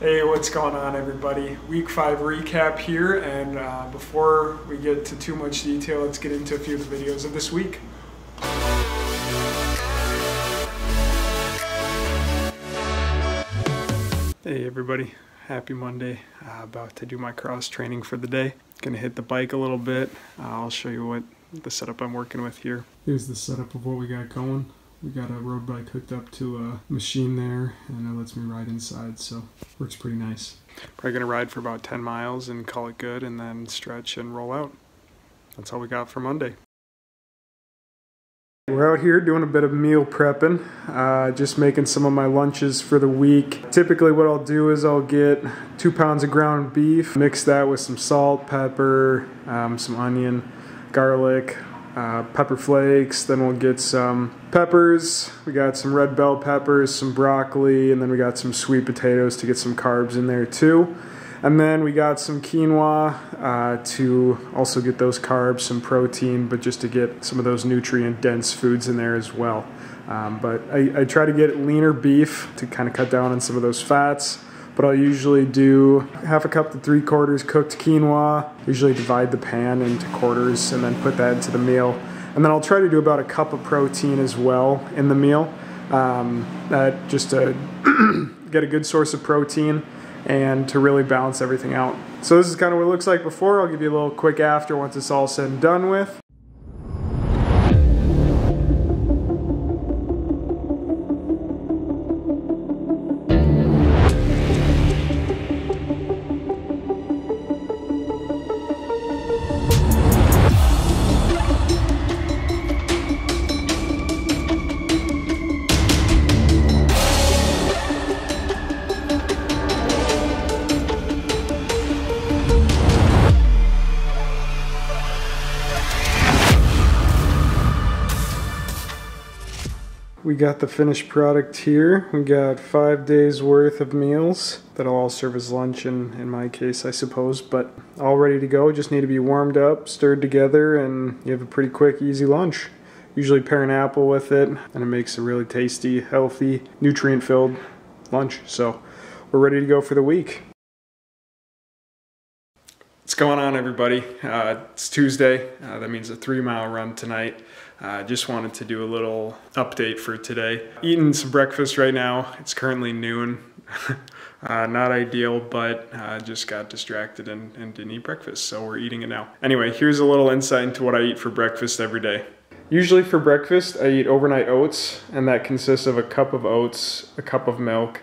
Hey, what's going on, everybody? Week five recap here, and uh, before we get to too much detail, let's get into a few of the videos of this week. Hey, everybody. Happy Monday. Uh, about to do my cross training for the day. Gonna hit the bike a little bit. Uh, I'll show you what the setup I'm working with here. Here's the setup of what we got going. We got a road bike hooked up to a machine there and it lets me ride inside, so works pretty nice. Probably gonna ride for about 10 miles and call it good and then stretch and roll out. That's all we got for Monday. We're out here doing a bit of meal prepping, uh, just making some of my lunches for the week. Typically what I'll do is I'll get two pounds of ground beef, mix that with some salt, pepper, um, some onion, garlic, uh, pepper flakes. Then we'll get some peppers. We got some red bell peppers, some broccoli, and then we got some sweet potatoes to get some carbs in there too. And then we got some quinoa uh, to also get those carbs, some protein, but just to get some of those nutrient dense foods in there as well. Um, but I, I try to get leaner beef to kind of cut down on some of those fats but I'll usually do half a cup to three quarters cooked quinoa. Usually divide the pan into quarters and then put that into the meal. And then I'll try to do about a cup of protein as well in the meal. Um, that just to get a good source of protein and to really balance everything out. So this is kind of what it looks like before. I'll give you a little quick after once it's all said and done with. We got the finished product here. We got five days worth of meals. That'll all serve as lunch in, in my case, I suppose, but all ready to go. Just need to be warmed up, stirred together, and you have a pretty quick, easy lunch. Usually pair an apple with it, and it makes a really tasty, healthy, nutrient-filled lunch. So we're ready to go for the week. Going on, everybody? Uh, it's Tuesday. Uh, that means a three mile run tonight. I uh, just wanted to do a little update for today. Eating some breakfast right now. It's currently noon. uh, not ideal, but uh, just got distracted and, and didn't eat breakfast, so we're eating it now. Anyway, here's a little insight into what I eat for breakfast every day. Usually for breakfast, I eat overnight oats, and that consists of a cup of oats, a cup of milk.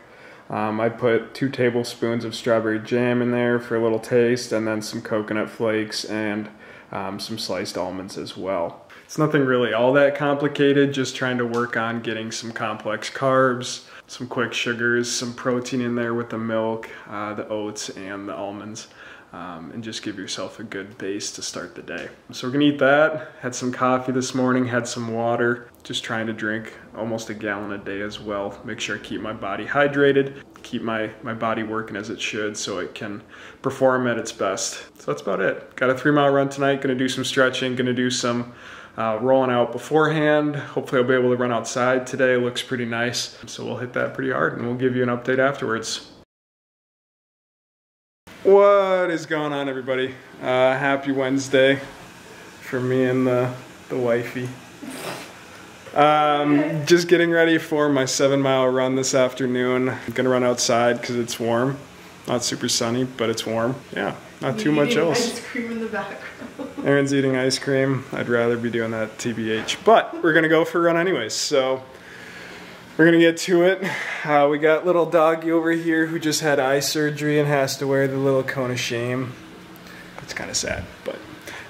Um, I put two tablespoons of strawberry jam in there for a little taste, and then some coconut flakes and um, some sliced almonds as well. It's nothing really all that complicated, just trying to work on getting some complex carbs, some quick sugars, some protein in there with the milk, uh, the oats, and the almonds. Um, and just give yourself a good base to start the day. So we're gonna eat that. Had some coffee this morning, had some water. Just trying to drink almost a gallon a day as well. Make sure I keep my body hydrated, keep my, my body working as it should so it can perform at its best. So that's about it. Got a three mile run tonight, gonna do some stretching, gonna do some uh, rolling out beforehand. Hopefully I'll be able to run outside today. Looks pretty nice. So we'll hit that pretty hard and we'll give you an update afterwards. What is going on everybody? Uh, happy Wednesday for me and the, the wifey. Um, just getting ready for my seven mile run this afternoon. I'm gonna run outside because it's warm. Not super sunny, but it's warm. Yeah, not too much else. Ice cream in the background. Aaron's eating ice cream. I'd rather be doing that TBH, but we're gonna go for a run anyways. So we're gonna get to it. Uh, we got little doggy over here who just had eye surgery and has to wear the little cone of shame. It's kind of sad, but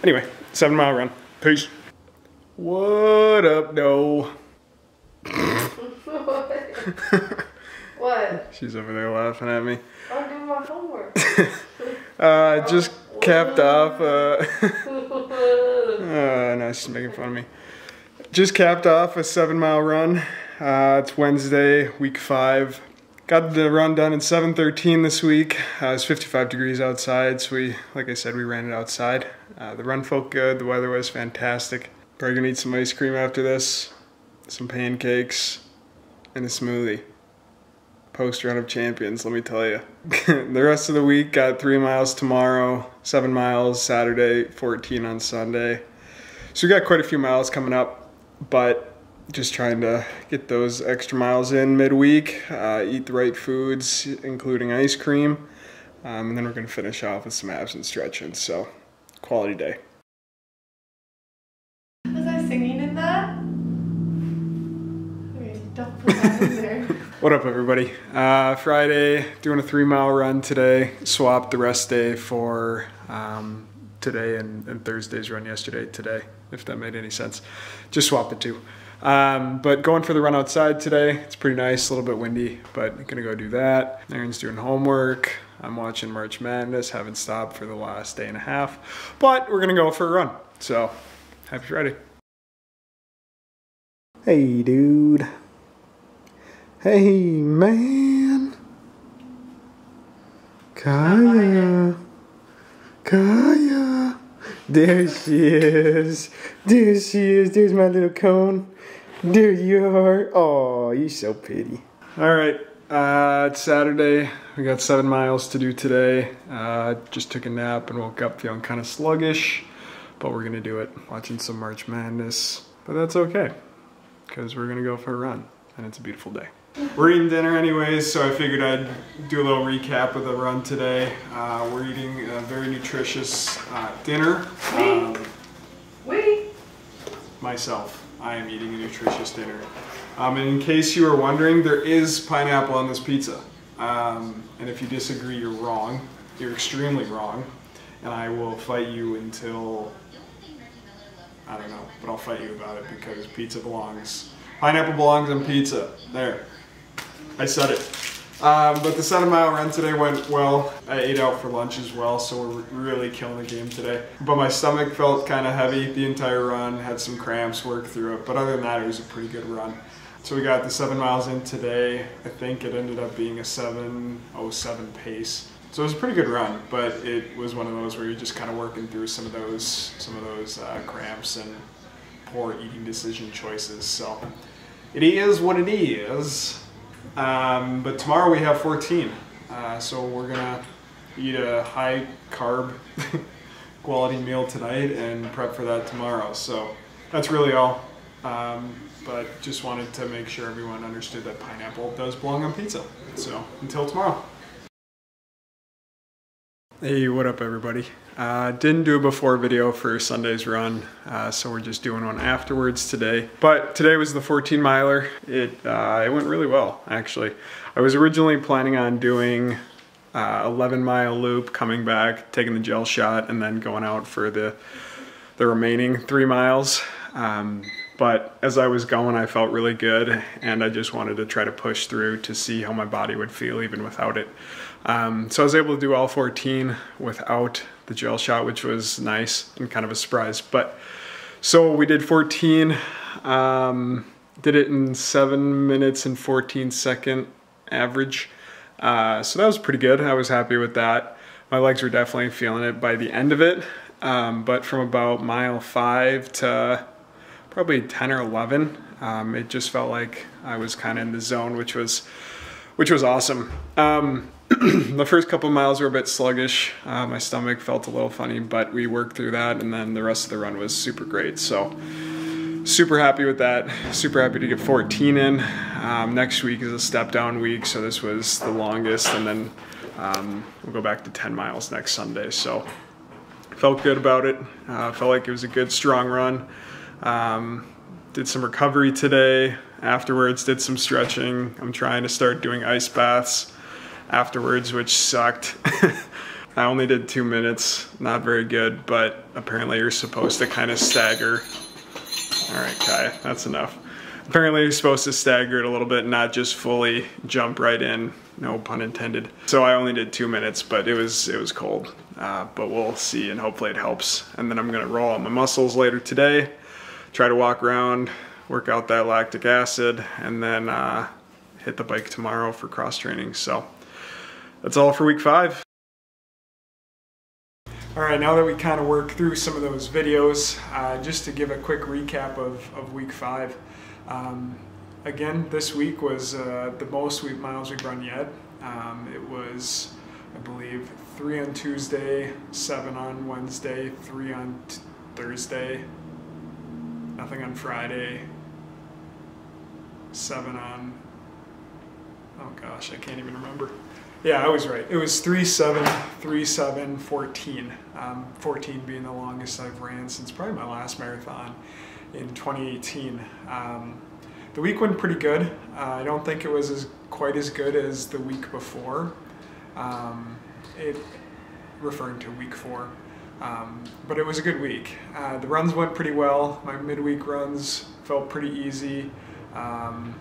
anyway, seven mile run. Peace. What up, no? what? She's over there laughing at me. I'm doing my homework. uh, just capped off. Uh, uh, no, she's making fun of me. Just capped off a seven mile run. Uh, it's Wednesday, week five. Got the run done in 7:13 this week. Uh, it's 55 degrees outside, so we, like I said, we ran it outside. Uh, the run felt good. The weather was fantastic. Probably gonna eat some ice cream after this, some pancakes, and a smoothie. post run of champions, let me tell you. the rest of the week got three miles tomorrow, seven miles Saturday, 14 on Sunday. So we got quite a few miles coming up, but just trying to get those extra miles in midweek, uh, eat the right foods, including ice cream. Um, and then we're going to finish off with some abs and stretching. So, quality day. Was I singing in that? Okay, don't put that in there. What up, everybody? Uh, Friday, doing a three mile run today. Swapped the rest day for um, today and, and Thursday's run yesterday, today, if that made any sense. Just swapped the two. Um, but going for the run outside today. It's pretty nice, a little bit windy, but gonna go do that. Aaron's doing homework. I'm watching March Madness, haven't stopped for the last day and a half, but we're gonna go for a run. So, happy Friday. Hey, dude. Hey, man. Kaya. Kaya. There she is. There she is. There's my little cone. There you are. Oh, you're so pretty. All right. Uh, it's Saturday. We got seven miles to do today. Uh, just took a nap and woke up feeling kind of sluggish, but we're gonna do it. Watching some March Madness, but that's okay because we're gonna go for a run and it's a beautiful day. We're eating dinner anyways, so I figured I'd do a little recap of the run today. Uh, we're eating a very nutritious uh, dinner. Um, Wait. myself, I am eating a nutritious dinner. Um, and in case you were wondering, there is pineapple on this pizza. Um, and if you disagree, you're wrong. You're extremely wrong. And I will fight you until I don't know, but I'll fight you about it because pizza belongs. Pineapple belongs on pizza. There. I said it. Um, but the seven mile run today went well. I ate out for lunch as well, so we're really killing the game today. But my stomach felt kind of heavy the entire run, had some cramps, worked through it. But other than that, it was a pretty good run. So we got the seven miles in today. I think it ended up being a 7.07 pace. So it was a pretty good run, but it was one of those where you're just kind of working through some of those some of those uh, cramps and poor eating decision choices. So it is what it is. Um, but tomorrow we have 14, uh, so we're gonna eat a high carb quality meal tonight and prep for that tomorrow. So that's really all. Um, but just wanted to make sure everyone understood that pineapple does belong on pizza. So until tomorrow. Hey, what up everybody? Uh, didn't do a before video for Sunday's run, uh, so we're just doing one afterwards today. But today was the 14 miler. It, uh, it went really well, actually. I was originally planning on doing uh, 11 mile loop, coming back, taking the gel shot, and then going out for the, the remaining three miles. Um, but as I was going, I felt really good, and I just wanted to try to push through to see how my body would feel even without it. Um, so I was able to do all 14 without the gel shot, which was nice and kind of a surprise. But so we did 14, um, did it in seven minutes and 14 second average. Uh, so that was pretty good. I was happy with that. My legs were definitely feeling it by the end of it. Um, but from about mile five to probably 10 or 11, um, it just felt like I was kind of in the zone, which was, which was awesome. Um, the first couple miles were a bit sluggish. Uh, my stomach felt a little funny, but we worked through that, and then the rest of the run was super great. So, super happy with that. Super happy to get 14 in. Um, next week is a step down week, so this was the longest, and then um, we'll go back to 10 miles next Sunday. So, felt good about it. Uh, felt like it was a good, strong run. Um, did some recovery today. Afterwards, did some stretching. I'm trying to start doing ice baths afterwards, which sucked. I only did two minutes, not very good, but apparently you're supposed to kind of stagger. All right, Kai, that's enough. Apparently you're supposed to stagger it a little bit, not just fully jump right in, no pun intended. So I only did two minutes, but it was it was cold. Uh, but we'll see, and hopefully it helps. And then I'm gonna roll out my muscles later today, try to walk around, work out that lactic acid, and then uh, hit the bike tomorrow for cross training. So that's all for week five. All right, now that we kind of worked through some of those videos, uh, just to give a quick recap of, of week five. Um, again, this week was uh, the most we, miles we've run yet. Um, it was, I believe, three on Tuesday, seven on Wednesday, three on Thursday, nothing on Friday, seven on. Oh gosh, I can't even remember. Yeah, I was right. It was 3 7, 3 7, 14. Um, 14 being the longest I've ran since probably my last marathon in 2018. Um, the week went pretty good. Uh, I don't think it was as quite as good as the week before. Um, it referring to week four, um, but it was a good week. Uh, the runs went pretty well. My midweek runs felt pretty easy. Um,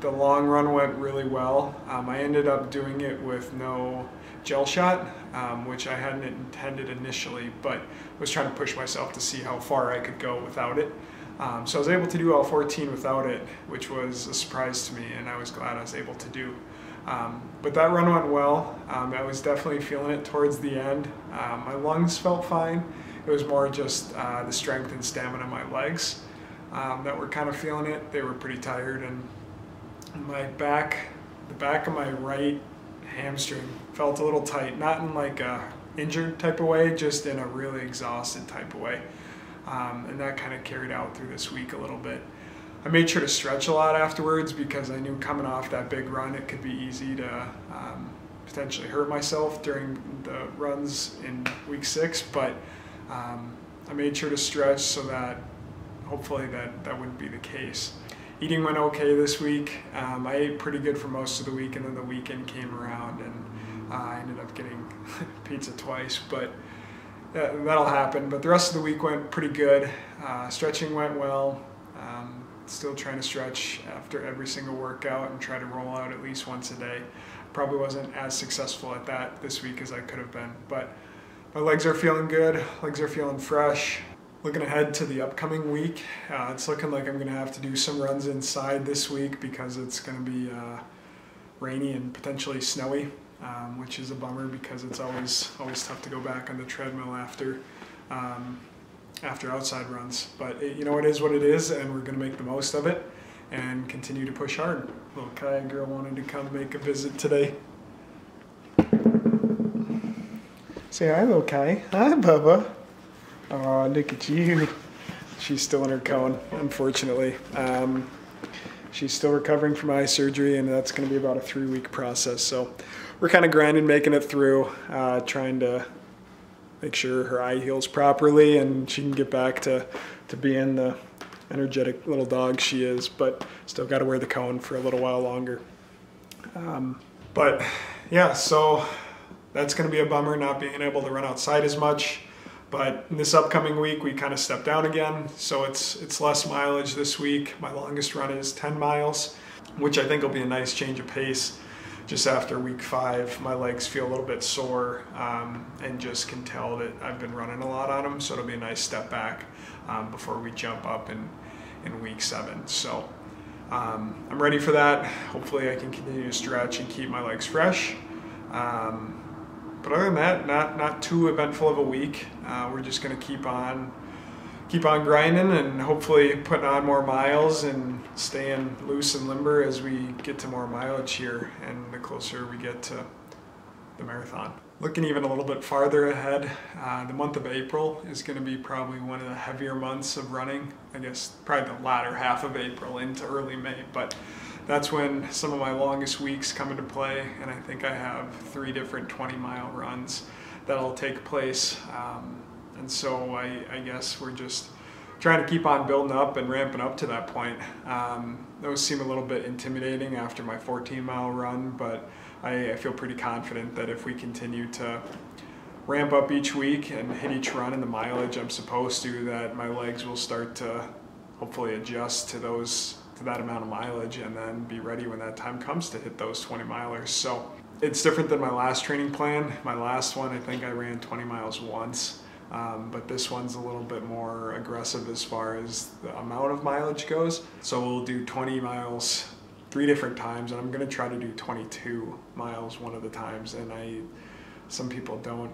the long run went really well. Um, I ended up doing it with no gel shot, um, which I hadn't intended initially, but was trying to push myself to see how far I could go without it. Um, so I was able to do all 14 without it, which was a surprise to me, and I was glad I was able to do. Um, but that run went well. Um, I was definitely feeling it towards the end. Um, my lungs felt fine. It was more just uh, the strength and stamina of my legs um, that were kind of feeling it. They were pretty tired, and my back, the back of my right hamstring felt a little tight. Not in like a injured type of way, just in a really exhausted type of way. Um, and that kind of carried out through this week a little bit. I made sure to stretch a lot afterwards because I knew coming off that big run, it could be easy to um, potentially hurt myself during the runs in week six. But um, I made sure to stretch so that hopefully that, that wouldn't be the case. Eating went okay this week. Um, I ate pretty good for most of the week, and then the weekend came around, and uh, I ended up getting pizza twice. But that, that'll happen. But the rest of the week went pretty good. Uh, stretching went well. Still trying to stretch after every single workout and try to roll out at least once a day. Probably wasn't as successful at that this week as I could have been, but my legs are feeling good. Legs are feeling fresh. Looking ahead to the upcoming week, uh, it's looking like I'm going to have to do some runs inside this week because it's going to be uh, rainy and potentially snowy, um, which is a bummer because it's always always tough to go back on the treadmill after um, after outside runs. But it, you know, it is what it is, and we're going to make the most of it and continue to push hard. Little Kaya girl wanted to come make a visit today. Say hi, little Kai. Hi, Bubba. Oh, look at you. She's still in her cone, unfortunately. Um, she's still recovering from eye surgery, and that's going to be about a three week process. So we're kind of grinding, making it through, uh, trying to make sure her eye heals properly and she can get back to, to being the energetic little dog she is, but still got to wear the cone for a little while longer. Um, but yeah, so that's going to be a bummer not being able to run outside as much. But in this upcoming week, we kind of step down again, so it's it's less mileage this week. My longest run is 10 miles, which I think will be a nice change of pace. Just after week five, my legs feel a little bit sore, um, and just can tell that I've been running a lot on them. So it'll be a nice step back um, before we jump up in in week seven. So um, I'm ready for that. Hopefully, I can continue to stretch and keep my legs fresh. Um, but other than that, not not too eventful of a week. Uh, we're just gonna keep on keep on grinding and hopefully putting on more miles and staying loose and limber as we get to more mileage here and the closer we get to the marathon. Looking even a little bit farther ahead, uh, the month of April is going to be probably one of the heavier months of running. I guess probably the latter half of April into early May, but that's when some of my longest weeks come into play, and I think I have three different 20 mile runs that'll take place. Um, and so I, I, guess we're just trying to keep on building up and ramping up to that point. Um, those seem a little bit intimidating after my 14 mile run, but I, I feel pretty confident that if we continue to ramp up each week and hit each run in the mileage I'm supposed to, that my legs will start to hopefully adjust to those to that amount of mileage and then be ready when that time comes to hit those 20 milers. So it's different than my last training plan. My last one, I think I ran 20 miles once. Um, but this one's a little bit more aggressive as far as the amount of mileage goes. So we'll do 20 miles three different times, and I'm gonna try to do 22 miles one of the times. And I, some people don't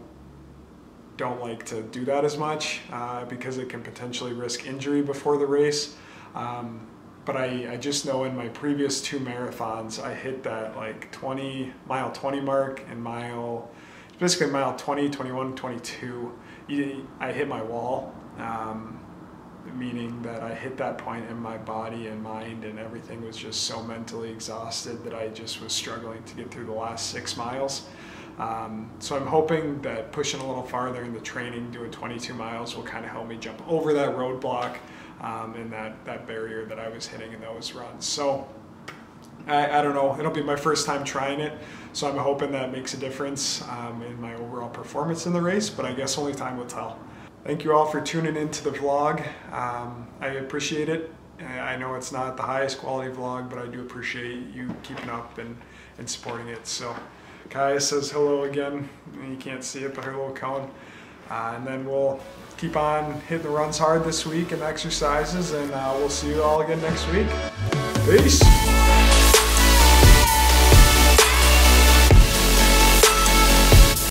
don't like to do that as much uh, because it can potentially risk injury before the race. Um, but I, I just know in my previous two marathons, I hit that like 20 mile 20 mark and mile, basically mile 20, 21, 22. I hit my wall, um, meaning that I hit that point in my body and mind and everything was just so mentally exhausted that I just was struggling to get through the last six miles. Um, so I'm hoping that pushing a little farther in the training, doing 22 miles, will kind of help me jump over that roadblock um, and that, that barrier that I was hitting in those runs. So I, I, don't know, it'll be my first time trying it. So I'm hoping that makes a difference um, in my overall performance in the race, but I guess only time will tell. Thank you all for tuning into the vlog. Um, I appreciate it. I know it's not the highest quality vlog, but I do appreciate you keeping up and, and supporting it. So Kaya says hello again. You can't see it, but little cone. Uh, and then we'll keep on hitting the runs hard this week and exercises, and uh, we'll see you all again next week. Peace.